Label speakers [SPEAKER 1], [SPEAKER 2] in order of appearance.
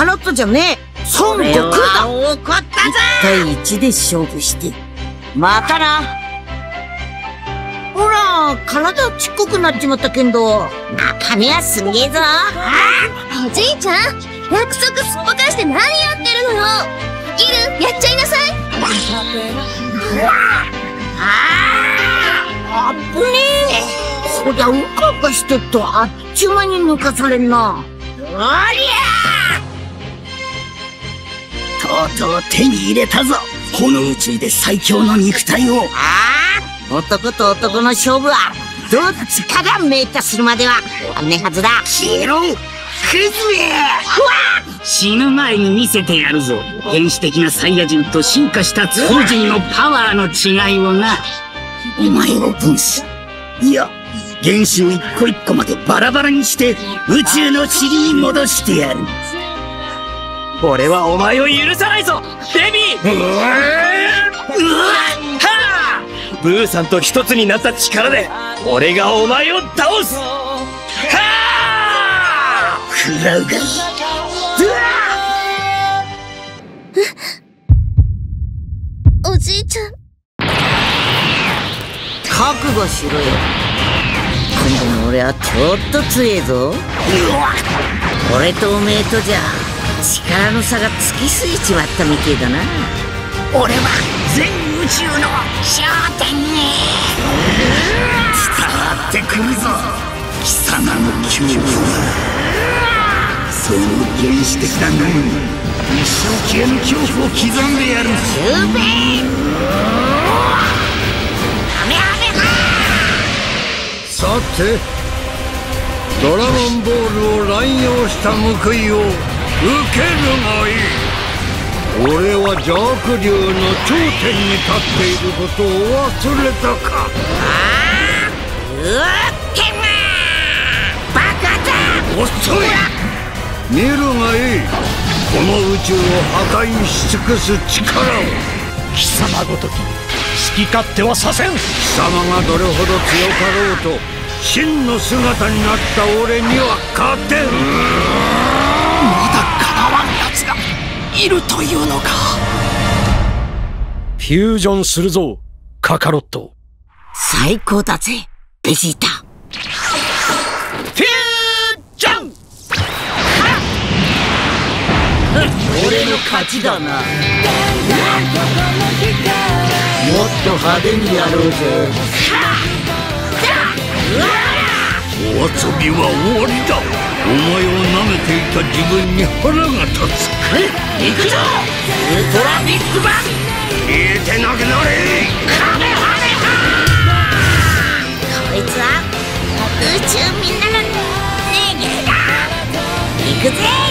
[SPEAKER 1] カロットじゃねえ孫悟空だ
[SPEAKER 2] 怒ったぞ
[SPEAKER 1] 1対1で勝負して。またな。ほら体ちっこくなっちまったけんど。中身はすげえぞ。
[SPEAKER 3] おじいちゃん約束すっぽかして何やってるのよ。イルやっちゃいなさい。
[SPEAKER 1] あっぶねえ。そりゃうかうかしてっとあっちゅう間に抜かされんな。
[SPEAKER 2] おりゃとうとう手に入れたぞ。この宇宙で最強の肉体を。
[SPEAKER 1] ああ男と男の勝負はどっちかがメータするまではあんねはずだ。
[SPEAKER 2] 消えろ。クズめ死ぬ前に見せてやるぞ。原始的なサイヤ人と進化したツル人のパワーの違いをな。お前を分子。いや原子を一個一個までバラバラにして宇宙の塵に戻してやる
[SPEAKER 4] 俺はお前を許さないぞ！デビー！
[SPEAKER 2] うわ
[SPEAKER 4] はあブーさんと一つになった力で俺がお前を倒す！はあ
[SPEAKER 2] 食らうが
[SPEAKER 3] おじいちゃん。
[SPEAKER 1] 覚悟しろよ。今度の俺はちょっと強えぞ。俺とおめえとじゃ力の差がつきすぎちまったみてえだな。
[SPEAKER 2] 俺は全宇宙の頂点に。伝わってくるぞ。貴様の恐怖はその原始的な脳に一生消えぬ恐怖を刻んでやる。
[SPEAKER 1] 十兵
[SPEAKER 5] さてドラゴンボールを乱用した報いを受けるがいい。俺は邪悪竜の頂点に立っていることを忘れたか。
[SPEAKER 1] うってまバカだ
[SPEAKER 5] 遅い。見るがいい。この宇宙を破壊し尽くす力を。
[SPEAKER 4] 貴様ごとき好き勝手はさせん
[SPEAKER 5] 貴様がどれほど強かろうと真の姿になった俺には勝てん
[SPEAKER 2] いるというのか？
[SPEAKER 4] フュージョンするぞカカロット。
[SPEAKER 1] 最高だぜベジータ。
[SPEAKER 4] フュージョン！
[SPEAKER 1] 俺の勝ちだな。もっと派手にやろうぜ。
[SPEAKER 5] お遊びは終わりだ。お前を舐めていた自分に腹が立つかい？
[SPEAKER 1] 行くぞ！ウトラビッグバン！
[SPEAKER 5] えてなくなれ
[SPEAKER 1] こいつは宇宙だ！行くぜ！